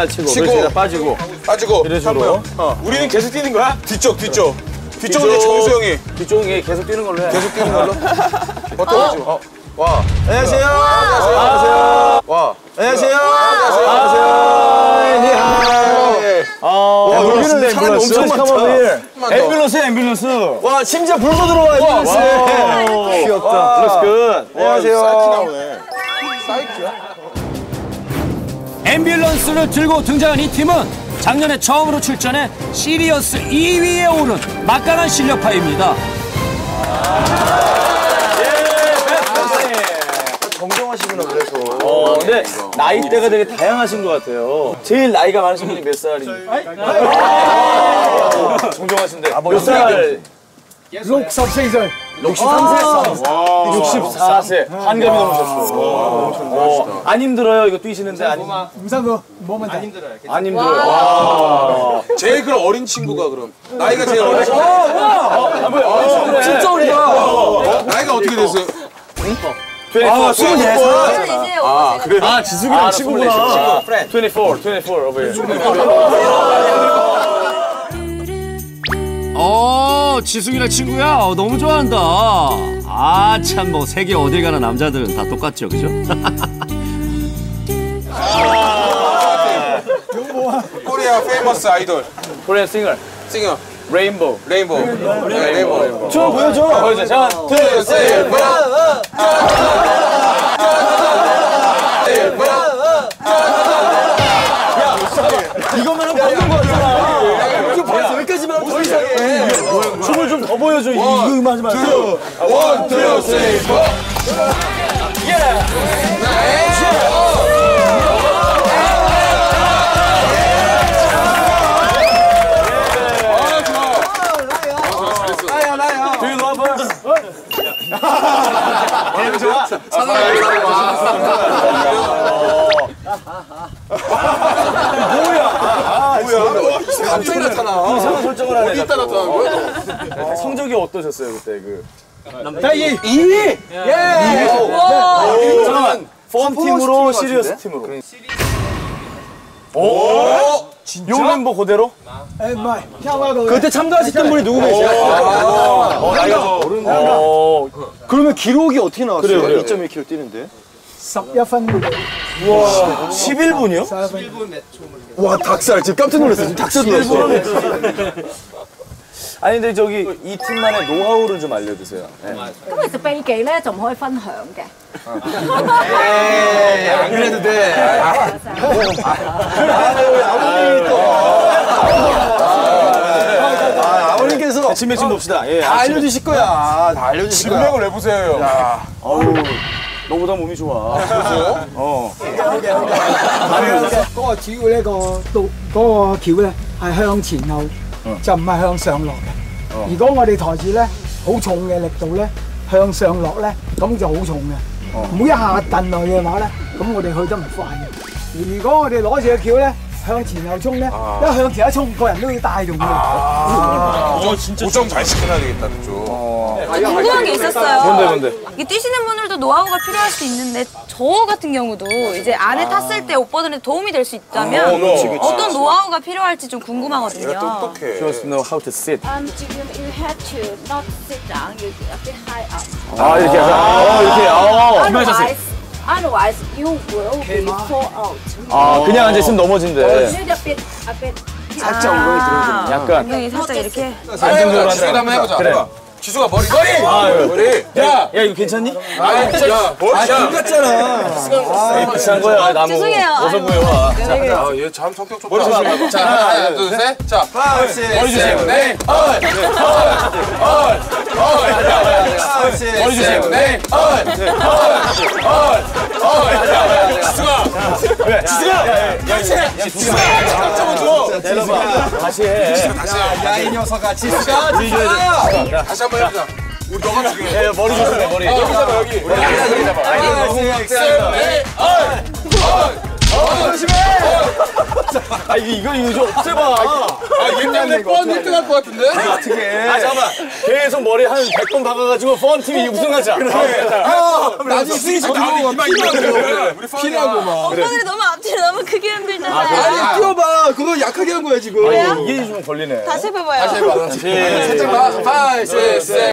하나 치고, 치고. 하나 빠지고. 빠지고. 이런 식으로. 어. 우리는 계속 뛰는 거야? 뒤쪽, 뒤쪽. 뒤쪽은 이제 정수 형이 뒤쪽에 계속 뛰는 걸로 해. 계속 뛰는 걸로. 어떠가지고? 어. 와. 안녕하세요. 안녕하세요. 와. 안녕하세요. 안녕하세요. 아, 여기는 사람이 엄청 많다. 앰뷸런스, 앰뷸런스. 와, 심지어 불도 들어와, 앰뷸런스에. 귀엽다. Looks good. 안녕하세요. 사이키 나오네. 사이키야? 앰뷸런스를 들고 등장한 이 팀은 작년에 처음으로 출전해 시리어스 2위에 오른 막강한 실력파입니다. 정정하시구나, 그래서. 어, 근데 나이대가 되게 다양하신 것 같아요. 제일 나이가 많으신 분이 몇 살인지. 정정하신데. 몇 살? 64세. 63세? 64세. 한갑이 넘으셨어. 어, 안 힘들어요? 이거 뛰시는데 안, 힘- 무상거 뭐만 다. 안 힘들어요. 와. 제일 그럼 어린 친구가 그럼 나이가 제일 어린 친구. 진짜 어리다. 나이가 어떻게 됐어요? 아, 24살. 아, 그래. 아, 지숙이랑 친구구나. 24, 24 over here. 어, 지숙이랑 친구야. 어, 너무 좋아한다. 아, 참, 뭐, 세계 어딜 가나 남자들은 다 똑같죠, 그죠? Korea famous idol Korean singer, singer 레인보우. 레인보우. 네, 레인보우. 춤 보여줘. 보여줘. 자, 둘, 셋, 넷. 이것만 하면 벗는 거 같잖아. 이거 여기까지만 하면 더 이상해. 춤을 좀 더 보여줘. 이거만 하지 말고. One, two, three, four. Do you her? 갑자기 나타나. 이상한 설정을 하네. 어디 있다 나타나는 거야? 성적이 어떠셨어요 그때 그? 다이. 잠깐만. 펌 팀으로 시리어스 팀으로. 오. 요 멤버 그대로? 에, 마이. 향하도. 그때 참가하셨던 분이 누구 계세요? 어, 나이가. 어, 그러면 기록이 어떻게 나왔어요? 그래요, 그래요. 2.1km 뛰는데? 11분. 11분이요? 11분. 와 닭살 지금 깜짝 놀랐어요 지금 닭살 놀랐어 아니 근데 저기 이 팀만의 노하우를 좀 알려주세요. 네. 咁其實秘技咧就唔可以分享嘅。 안 그래도 돼. 아, 아버님께서 매칭 매칭 봅시다. 예, 다 알려주실 거야 다 알려주실 거야 진맥을 왜 보세요? 어우, 너보다 몸이 좋아. 어. 嗰個主要呢個到嗰個橋咧係向前後，就唔係向上落嘅。如果我哋抬住咧好重嘅力度咧向上落咧，咁就好重嘅。每一下蹬落去嘅話咧，咁我哋去得唔快嘅。而如果我哋攞住個橋咧向前後衝咧，一向前一衝，個人都要帶動嘅。 고정 잘 시켜놔야 되겠다, 그죠? 궁금한 게 있었어요. 뭔데 뭔데? 이게 뛰시는 분들도 노하우가 필요할 수 있는데 저 같은 경우도 이제 안에 탔을 때 오빠들한테 도움이 될 수 있다면 그치, 그치. 어떤 노하우가 필요할지 좀 궁금하거든요. 똑똑해. She wants to know how to sit. Um, you, you had to not sit down, you a bit high up. 아 이렇게 해서. 어 이렇게. 어. Otherwise, otherwise you will be fall out. 아 그냥 앉아 있으면 넘어진대. Need a bit, a bit. 살짝 엉덩이 들어오죠 약간. 살짝 이렇게. 지수가 한번 해보자. 그래. 지수가 머리. 머리! 아, 이거. 머리! 야! 야 이거 괜찮니? 아, 야! 머리! 야! 아, 비싼 거야 나무. 죄송해요. 어서 아이고. 보여. 네. 아, 얘참 성격 좋다. 머리 조심. 자, 하나, 둘, 셋. 자, 머리 주세요. 네. 얼! 얼! 얼! 머리 주세요. 네. 얼! 얼! 얼! 지수가! 왜? 지수가. 그렇지! 지수가! 깜짝을 줘! 내려봐. 다시 해. 다시 해. 야, 이 녀석아. 지수가! 지수가! 다시 한번 해보자. 우리 너가 중요해. 야, 야, 머리 조심해 머리. 여기 잡아, 여기. 여기 잡아. 아니, 네. 얼! 얼! 얼! 조심해! 아 이거 이거 이거 좀 없애봐. 아, 얘 때문에 뻔 1등 할 것 같은데? 아 잠깐만. 계속 머리 한 100번 박아가지고 펀 팀이 우승하자. 나중에 승희 씨 들어오고 막 피라고 막. 오빠들이 너무 앞뒤를 너무 크게 흔들잖아요. 아니 뛰어봐. 그거 약하게 한 거야 지금. 이게 좀 걸리네. 다시 해봐봐요. 다시 해봐. 살짝 봐. 5, 6, 7.